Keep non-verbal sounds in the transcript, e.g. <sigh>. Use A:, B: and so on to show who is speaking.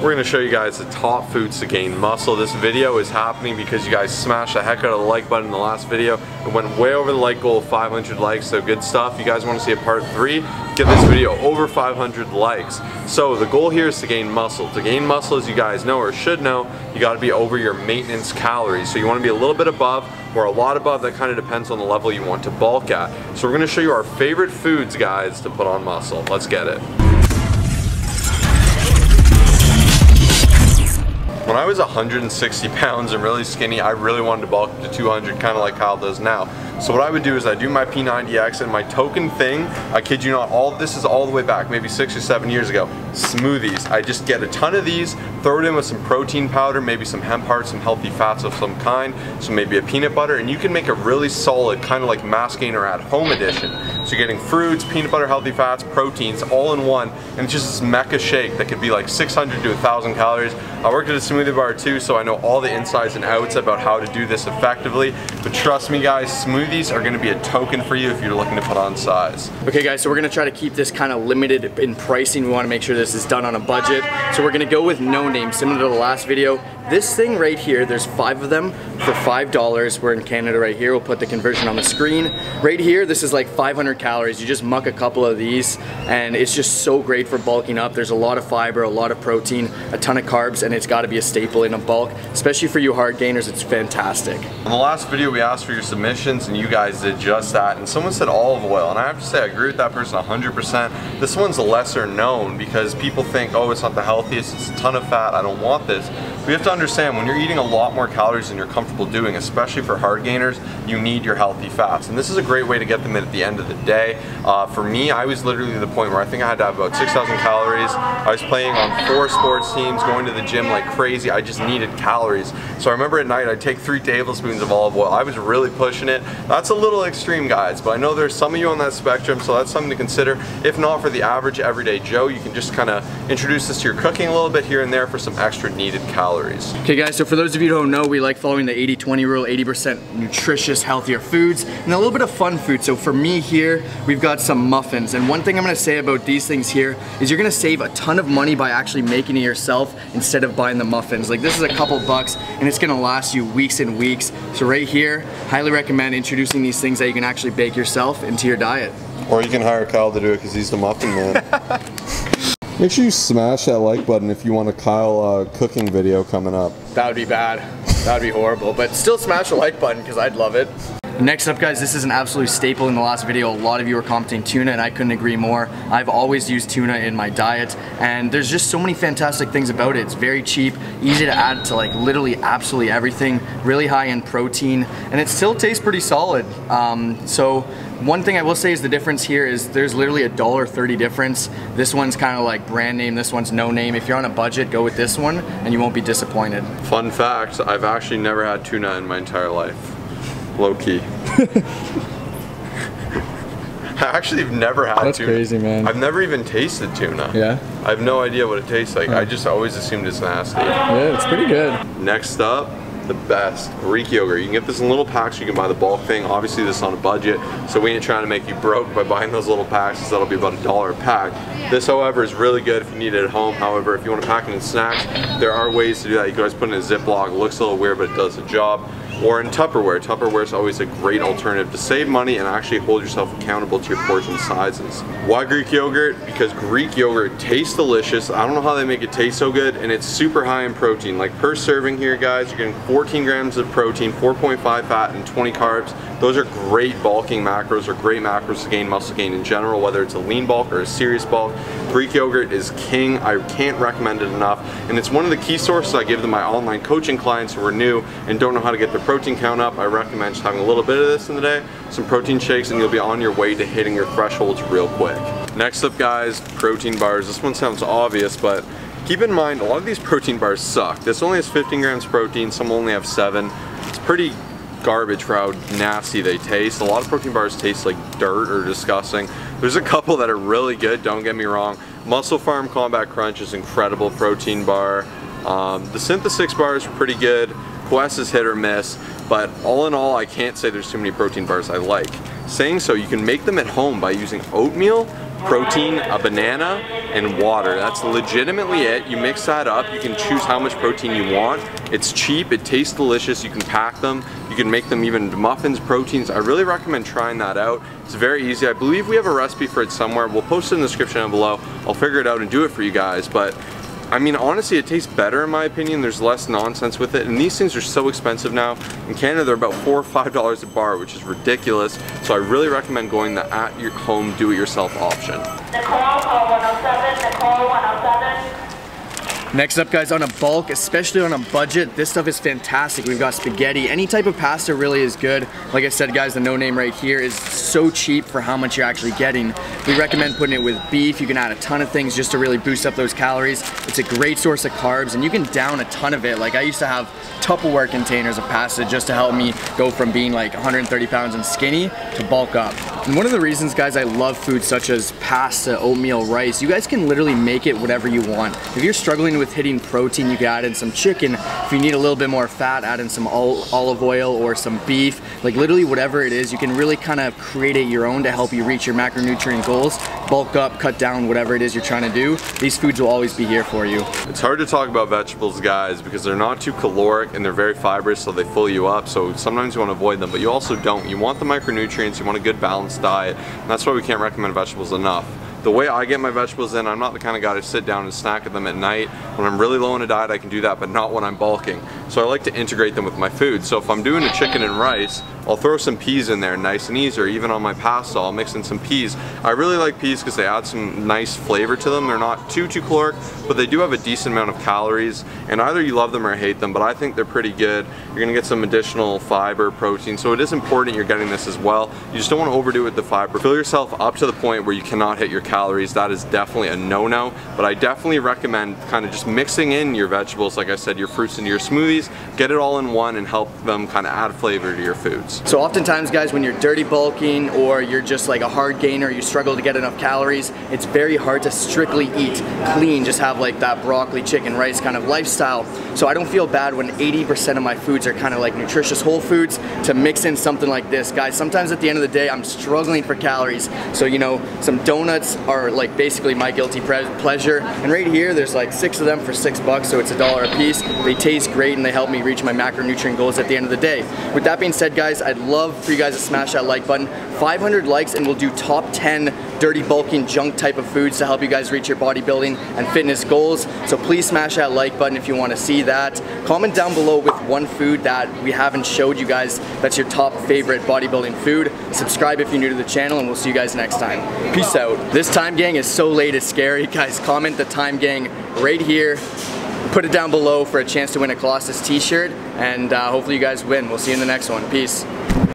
A: We're gonna show you guys the top foods to gain muscle. This video is happening because you guys smashed the heck out of the like button in the last video. It went way over the like goal of 500 likes, so good stuff. You guys wanna see a part three? Get this video over 500 likes. So the goal here is to gain muscle. To gain muscle, as you guys know or should know, you gotta be over your maintenance calories. So you wanna be a little bit above or a lot above, that kind of depends on the level you want to bulk at. So we're gonna show you our favorite foods, guys, to put on muscle. Let's get it. When I was 160 pounds and really skinny, I really wanted to bulk to 200, kind of like Kyle does now. So what I would do is I do my P90X and my token thing, I kid you not, all this is all the way back, maybe six or seven years ago, smoothies. I just get a ton of these, throw it in with some protein powder, maybe some hemp hearts, some healthy fats of some kind, so maybe a peanut butter, and you can make a really solid, kind of like mass gainer at home edition. So you're getting fruits, peanut butter, healthy fats, proteins, all in one, and it's just this mecca shake that could be like 600 to 1,000 calories. I worked at a smoothie bar too, so I know all the insides and outs about how to do this effectively, but trust me guys, smoothie these are gonna be a token for you if you're looking to put on size.
B: Okay guys, so we're gonna try to keep this kind of limited in pricing. We wanna make sure this is done on a budget. So we're gonna go with no name, similar to the last video. This thing right here, there's five of them for $5. We're in Canada right here. We'll put the conversion on the screen. Right here, this is like 500 calories. You just muck a couple of these and it's just so great for bulking up. There's a lot of fiber, a lot of protein, a ton of carbs, and it's gotta be a staple in a bulk. Especially for you hard gainers, it's fantastic.
A: In the last video, we asked for your submissions and you guys did just that. And someone said olive oil, and I have to say I agree with that person 100%. This one's lesser known because people think, oh, it's not the healthiest, it's a ton of fat, I don't want this. We have to understand when you're eating a lot more calories than you're comfortable doing, especially for hard gainers, you need your healthy fats. And this is a great way to get them in at the end of the day. Uh, for me, I was literally the point where I think I had to have about 6,000 calories. I was playing on four sports teams, going to the gym like crazy. I just needed calories. So I remember at night I'd take three tablespoons of olive oil. I was really pushing it. That's a little extreme, guys, but I know there's some of you on that spectrum, so that's something to consider. If not for the average everyday Joe, you can just kind of introduce this to your cooking a little bit here and there for some extra needed calories.
B: Okay guys, so for those of you who don't know, we like following the 80-20 rule, 80% nutritious, healthier foods, and a little bit of fun food. So for me here, we've got some muffins. And one thing I'm gonna say about these things here is you're gonna save a ton of money by actually making it yourself instead of buying the muffins. Like this is a couple bucks and it's gonna last you weeks and weeks. So right here, highly recommend introducing these things that you can actually bake yourself into your diet.
A: Or you can hire Kyle to do it because he's the muffin man. <laughs> Make sure you smash that like button if you want a Kyle uh, cooking video coming up.
B: That would be bad. That would be horrible. But still smash the like button because I'd love it. Next up guys, this is an absolute staple in the last video. A lot of you were commenting tuna and I couldn't agree more. I've always used tuna in my diet and there's just so many fantastic things about it. It's very cheap, easy to add to like literally absolutely everything, really high in protein, and it still tastes pretty solid. Um, so one thing I will say is the difference here is there's literally a dollar thirty difference. This one's kind of like brand name, this one's no name. If you're on a budget, go with this one and you won't be disappointed.
A: Fun fact, I've actually never had tuna in my entire life. Low key. <laughs> I actually have never had
C: That's
A: tuna.
C: crazy, man.
A: I've never even tasted tuna.
C: Yeah?
A: I have no idea what it tastes like.
C: Huh.
A: I just always assumed it's nasty.
C: Yeah, it's pretty good.
A: Next up, the best, Greek yogurt. You can get this in little packs, you can buy the bulk thing. Obviously this is on a budget, so we ain't trying to make you broke by buying those little packs, that'll be about a dollar a pack. This, however, is really good if you need it at home. However, if you want to pack it in snacks, there are ways to do that. You can always put it in a Ziploc. It looks a little weird, but it does the job or in Tupperware. Tupperware is always a great alternative to save money and actually hold yourself accountable to your portion sizes. Why Greek yogurt? Because Greek yogurt tastes delicious. I don't know how they make it taste so good and it's super high in protein. Like per serving here guys, you're getting 14 grams of protein, 4.5 fat and 20 carbs. Those are great bulking macros or great macros to gain muscle gain in general, whether it's a lean bulk or a serious bulk. Greek yogurt is king. I can't recommend it enough. And it's one of the key sources I give to my online coaching clients who are new and don't know how to get their protein count up. I recommend just having a little bit of this in the day, some protein shakes, and you'll be on your way to hitting your thresholds real quick. Next up guys, protein bars. This one sounds obvious, but keep in mind a lot of these protein bars suck. This only has 15 grams protein, some only have seven. It's pretty garbage for how nasty they taste. A lot of protein bars taste like dirt or disgusting. There's a couple that are really good, don't get me wrong. MusclePharm Combat Crunch is incredible protein bar. Um, the Syntha-6 bars are pretty good. Quest is hit or miss, but all in all, I can't say there's too many protein bars I like. Saying so, you can make them at home by using oatmeal, protein, a banana, and water. That's legitimately it. You mix that up, you can choose how much protein you want. It's cheap, it tastes delicious, you can pack them, you can make them even muffins, proteins. I really recommend trying that out. It's very easy. I believe we have a recipe for it somewhere. We'll post it in the description down below. I'll figure it out and do it for you guys, but I mean, honestly, it tastes better in my opinion. There's less nonsense with it. And these things are so expensive now. In Canada, they're about four or five dollars a bar, which is ridiculous. So I really recommend going the at your home do-it-yourself option.
C: Nicole, call 107, Nicole 107.
B: Next up guys, on a bulk, especially on a budget, this stuff is fantastic. We've got spaghetti. Any type of pasta really is good. Like I said guys, the no name right here is so cheap for how much you're actually getting. We recommend putting it with beef. You can add a ton of things just to really boost up those calories. It's a great source of carbs and you can down a ton of it. Like I used to have Tupperware containers of pasta just to help me go from being like 130 pounds and skinny to bulk up. And one of the reasons guys I love food such as pasta, oatmeal, rice, you guys can literally make it whatever you want. If you're struggling with hitting protein, you can add in some chicken. If you need a little bit more fat, add in some olive oil or some beef. Like literally whatever it is, you can really kind of create it your own to help you reach your macronutrient goals, bulk up, cut down, whatever it is you're trying to do. These foods will always be here for you.
A: It's hard to talk about vegetables, guys, because they're not too caloric and they're very fibrous, so they fill you up. So sometimes you want to avoid them, but you also don't. You want the micronutrients, you want a good balanced diet, and that's why we can't recommend vegetables enough the way I get my vegetables in, I'm not the kind of guy to sit down and snack at them at night. When I'm really low on a diet, I can do that, but not when I'm bulking. So I like to integrate them with my food. So if I'm doing a chicken and rice, I'll throw some peas in there nice and easy, or even on my pasta, I'll mix in some peas. I really like peas because they add some nice flavor to them. They're not too, too caloric, but they do have a decent amount of calories, and either you love them or hate them, but I think they're pretty good. You're gonna get some additional fiber, protein, so it is important you're getting this as well. You just don't wanna overdo it with the fiber. Fill yourself up to the point where you cannot hit your calories. That is definitely a no-no, but I definitely recommend kind of just mixing in your vegetables, like I said, your fruits into your smoothies, get it all in one and help them kind of add flavor to your foods.
B: So oftentimes guys, when you're dirty bulking or you're just like a hard gainer, you struggle to get enough calories, it's very hard to strictly eat clean, just have like that broccoli, chicken, rice kind of lifestyle. So I don't feel bad when 80% of my foods are kind of like nutritious whole foods to mix in something like this. Guys, sometimes at the end of the day, I'm struggling for calories. So, you know, some donuts are like basically my guilty pleasure. And right here, there's like six of them for six bucks, so it's a dollar a piece. They taste great and they help me reach my macronutrient goals at the end of the day. With that being said, guys, I'd love for you guys to smash that like button. 500 likes and we'll do top 10 dirty bulking junk type of foods to help you guys reach your bodybuilding and fitness goals. So please smash that like button if you want to see that. Comment down below with one food that we haven't showed you guys that's your top favorite bodybuilding food. Subscribe if you're new to the channel and we'll see you guys next time. Peace out. This time gang is so late it's scary. Guys, comment the time gang right here put it down below for a chance to win a Colossus t-shirt and uh, hopefully you guys win. We'll see you in the next one. Peace.